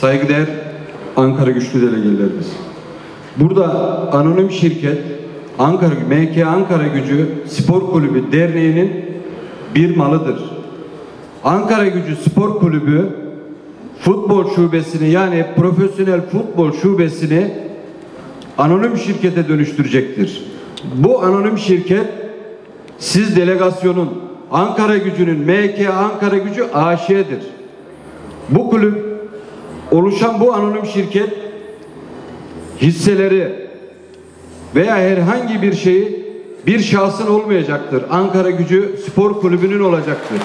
saygıdeğer Ankara Güçlü Delegelerimiz. Burada anonim şirket Ankara MK Ankara Gücü Spor Kulübü Derneği'nin bir malıdır. Ankara Gücü Spor Kulübü futbol şubesini yani profesyonel futbol şubesini anonim şirkete dönüştürecektir. Bu anonim şirket siz delegasyonun Ankara Gücü'nün MK Ankara Gücü AŞ'dir. Bu kulüp oluşan bu anonim şirket hisseleri veya herhangi bir şeyi bir şahsın olmayacaktır. Ankara Gücü Spor Kulübü'nün olacaktır.